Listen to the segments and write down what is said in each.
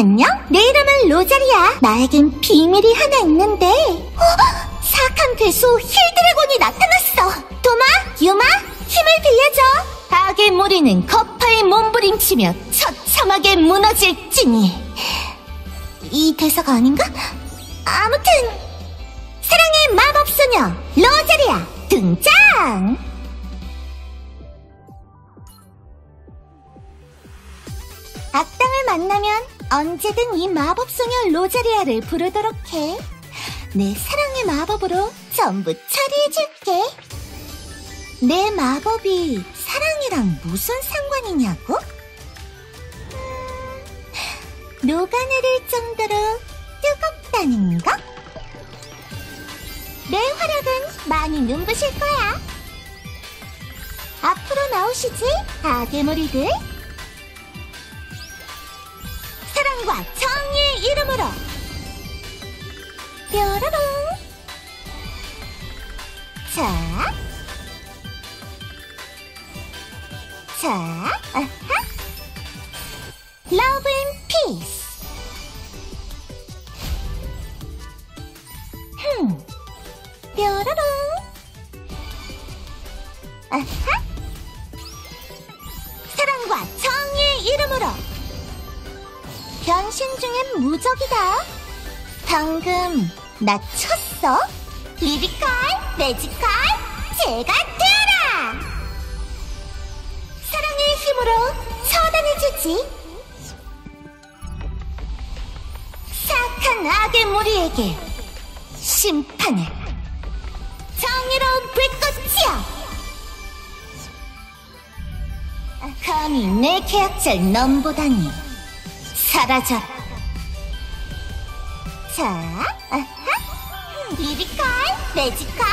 안녕? 내 이름은 로자리아. 나에겐 비밀이 하나 있는데. 어? 사악한 괴수 힐드래곤이 나타났어. 도마, 유마, 힘을 빌려줘. 악의 무리는 거파에 몸부림치며 처참하게 무너질지니. 이 대사가 아닌가? 아무튼 사랑의 마법소녀 로자리아 등장! 악당을 만나면 언제든 이 마법소녀 로자리아를 부르도록 해. 내 사랑의 마법으로 전부 처리해줄게. 내 마법이 사랑이랑 무슨 상관이냐고? 음, 녹아내릴 정도로 뜨겁다는 거? 내 활약은 많이 눈부실 거야. 앞으로 나오시지, 아괴물이들. 사랑과 정의의 이름으로. 뾰로롱. 자. 자, 아하. Love and Peace. 흠. 뾰로롱. 아하. 변신 중엔 무적이다. 방금 나 쳤어? 리리컬, 매지컬, 제가 되라! 사랑의 힘으로 처단해주지. 사악한 악의 무리에게 심판을. 정의로운 불꽃이여! 감히 내 계약자를 넘보다니. 사라져라. 자, 아하. 리리컬, 매지컬,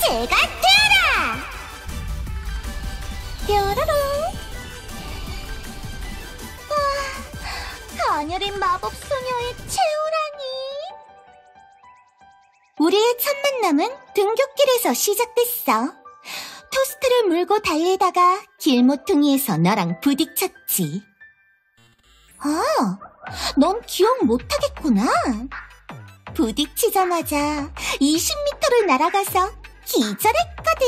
제가 되라! 뾰로롱. 와, 가녀린 마법소녀의 최후라니. 우리의 첫 만남은 등굣길에서 시작됐어. 토스트를 물고 달리다가 길모퉁이에서 너랑 부딪혔지. 아, 넌 기억 못하겠구나. 부딪히자마자 20m를 날아가서 기절했거든.